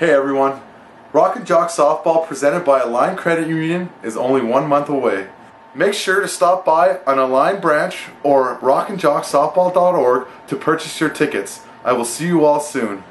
Hey everyone, Rock and Jock Softball presented by Align Credit Union is only one month away. Make sure to stop by an Align branch or rockandjocksoftball.org to purchase your tickets. I will see you all soon.